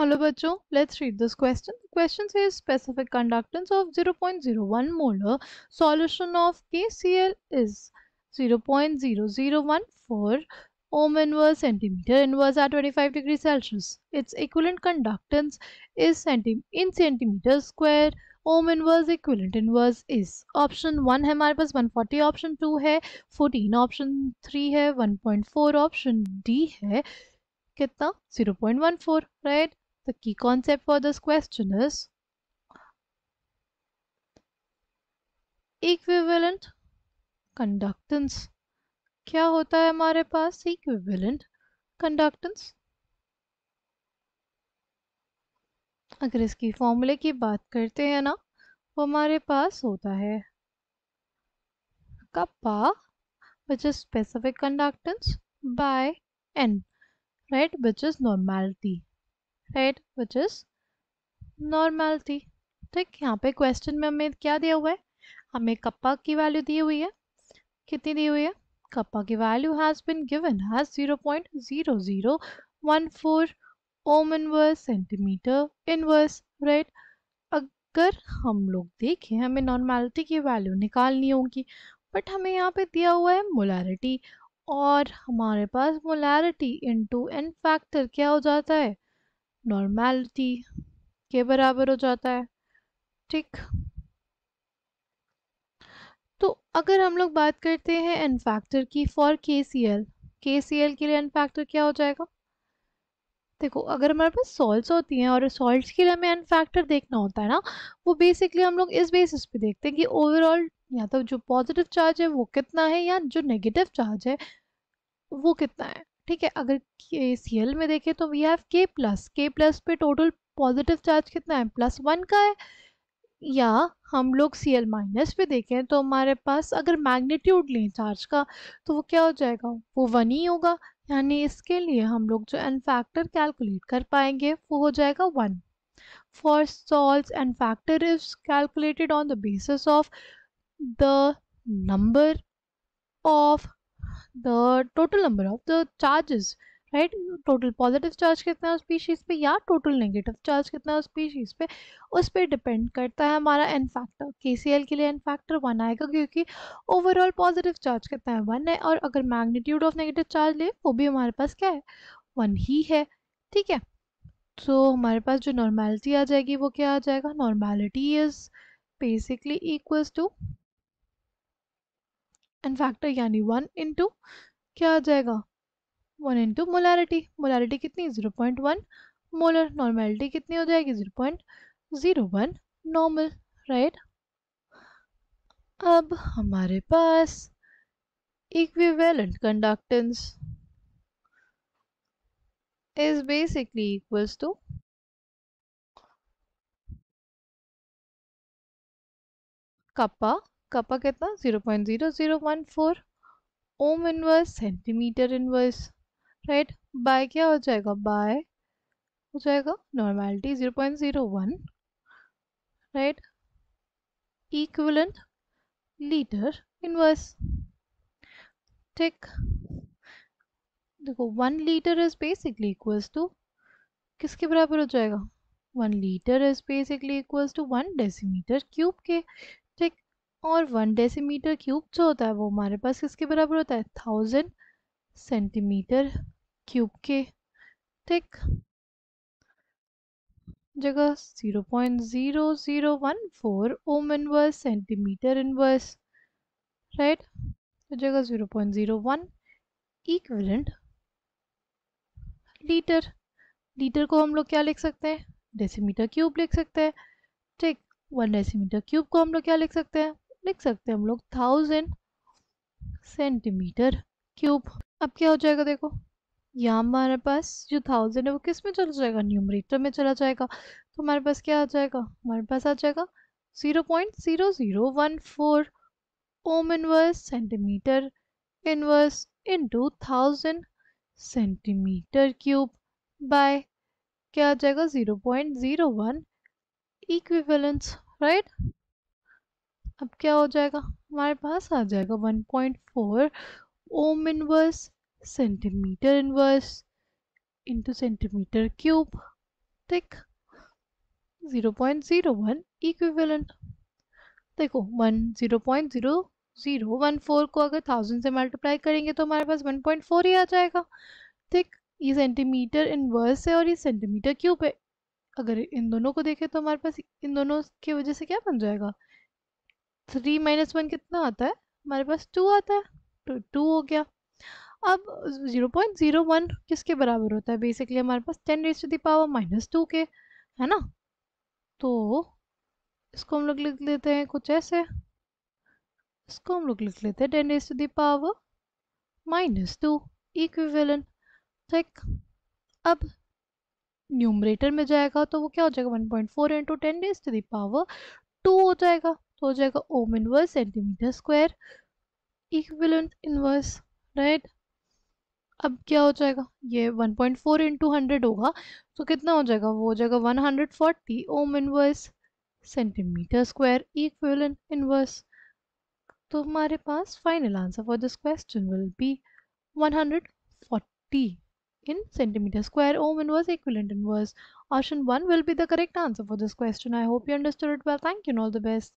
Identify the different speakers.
Speaker 1: Hello बच्चों. Let's read this question question से specific conductance of 0.01 molar solution of KCl is 0.0014 ohm inverse centimetre inverse at 25 degree Celsius its equivalent conductance is centi in centimetre square ohm inverse equivalent inverse is option one है हमारे पास 140 option to है 14 option three है 1.4 option D है. कितना? 0.14 right The key concept for this question is equivalent conductance. क्या होता है हमारे पास equivalent conductance? अगर इसकी फॉर्मूले की बात करते हैं ना वो हमारे पास होता है kappa which is specific conductance by n right which is normality right which is normality ठीक, यहाँ पे क्वेश्चन में हमें क्या दिया हुआ है? हमें कप्पा की वैल्यू दी हुई है। कितनी दी हुई है? कप्पा की value has been given has 0.0014 ohm inverse centimetre inverse right अगर हम लोग देखें, हमें नॉर्मैलिटी की वैल्यू निकालनी होगी बट हमें यहाँ पे दिया हुआ है मोलैरिटी और हमारे पास मोलैरिटी इनटू एन फैक्टर क्या हो जाता है? नॉर्मैलिटी के बराबर हो जाता है, ठीक? तो अगर हम लोग बात करते हैं एन फैक्टर की फॉर के सी एल के सी एल के लिए एन फैक्टर क्या हो जाएगा? देखो, अगर हमारे पास सॉल्ट्स होती हैं और सॉल्ट्स के लिए हमें एन फैक्टर देखना होता है ना, वो बेसिकली हम लोग इस बेसिस पे देखते हैं कि ओवरऑल या तो जो पॉजिटिव चार्ज है वो कितना है या जो नेगेटिव चार्ज है वो कितना है। ठीक है, अगर सी एल में देखें तो we have K plus K plus पे टोटल पॉजिटिव चार्ज कितना है? प्लस वन का है? या हम लोग सी एल माइनस पे देखें तो हमारे पास अगर मैग्नीट्यूड लें चार्ज का तो वो क्या हो जाएगा? वो वन ही होगा। यानी इसके लिए हम लोग जो एन फैक्टर कैलकुलेट कर पाएँगे, वो हो जाएगा one for salts n factor is calculated on the basis of the number of the total number of the charges right total positive charge कितना है उस स्पीशीज़ पे या टोटल नेगेटिव चार्ज कितना है उस स्पीशीज़ पे? उस पर डिपेंड करता है हमारा एन फैक्टर के के लिए एन फैक्टर वन आएगा क्योंकि ओवरऑल पॉजिटिव चार्ज कितना है? वन है और अगर मैग्नीट्यूड ऑफ़ नेगेटिव चार्ज ले, वो भी हमारे पास क्या है? वन ही है, ठीक है? तो हमारे पास जो नॉर्मेलिटी आ जाएगी, वो क्या आ जाएगा? Normality is basically equals to n factor यानी वन इंटू क्या आ जाएगा? वन इंटू मोलैरिटी मोलैरिटी कितनी? Zero point one molar normality कितनी हो जाएगी? Zero point zero one normal right अब हमारे पास equivalent conductance is basically equals to kappa kappa कितना? Zero point zero zero one four. Ohm inverse, centimetre inverse, right? By क्या हो जाएगा? By हो जाएगा normality zero point zero one, right? Equivalent litre inverse. ठीक। देखो, one litre is basically equals to किसके बराबर हो जाएगा? One litre is basically equals to one decimetre cube के। ठीक। और वन डेसीमीटर क्यूब जो होता है वो हमारे पास किसके बराबर होता है? थाउज़ेंड सेंटीमीटर क्यूब के। ठीक। जगह zero point zero zero one four ohm inverse centimetre inverse right जगह zero point zero one equivalent litre litre को हम लोग क्या लिख सकते हैं? डेसीमीटर क्यूब लिख सकते हैं। ठीक। वन डेसीमीटर क्यूब को हम लोग क्या लिख सकते हैं? लिख सकते हैं हम लोग थाउज़ेंड सेंटीमीटर क्यूब अब क्या हो जाएगा देखो? यहाँ हमारे पास जो थाउज़ेंड है वो किसमें चला जाएगा? न्यूमरेटर में चला जाएगा। तो हमारे पास क्या आ जाएगा? हमारे पास आ जाएगा zero point zero zero one four ohm inverse centimetre inverse into thousand centimetre cube by क्या आ जाएगा? Zero point zero one equivalence right अब क्या हो जाएगा? हमारे पास आ जाएगा 1.4 ohm inverse centimetre inverse into centimetre cube टिक 0.01 इक्विवेलेंट देखो one zero point zero zero one four को अगर थाउज़ेंड से मल्टीप्लाई करेंगे तो हमारे पास वन पॉइंट फोर ही आ जाएगा। ठीक ये सेंटीमीटर इनवर्स है और ये सेंटीमीटर क्यूब है। अगर इन दोनों को देखें तो हमारे पास इन दोनों की वजह से क्या बन जाएगा? थ्री माइनस वन कितना आता है? हमारे पास टू आता है तो टू हो गया। अब ज़ीरो पॉइंट ज़ीरो वन किसके बराबर होता है? बेसिकली हमारे पास ten raise to the power minus two के, है ना? तो इसको हम लोग लिख लेते हैं कुछ ऐसे। इसको हम लोग लिख लेते हैं ten raise to the power minus two equivalent ठीक अब न्यूमरेटर में जाएगा तो वो क्या हो जाएगा? 1.4 point four into ten raise to the power two हो जाएगा। तो हो जाएगा ohm inverse centimetre square equivalent inverse right अब क्या हो जाएगा? ये 1.4 पॉइंट फोर इंटू हंड्रेड होगा तो कितना हो जाएगा? वो हो जाएगा 140 ohm inverse centimetre square equivalent inverse. तो हमारे पास final answer for this question will be 140 in centimetre square ohm inverse equivalent inverse. Option one will be the correct answer for this question. I hope you understood it well thank you all the best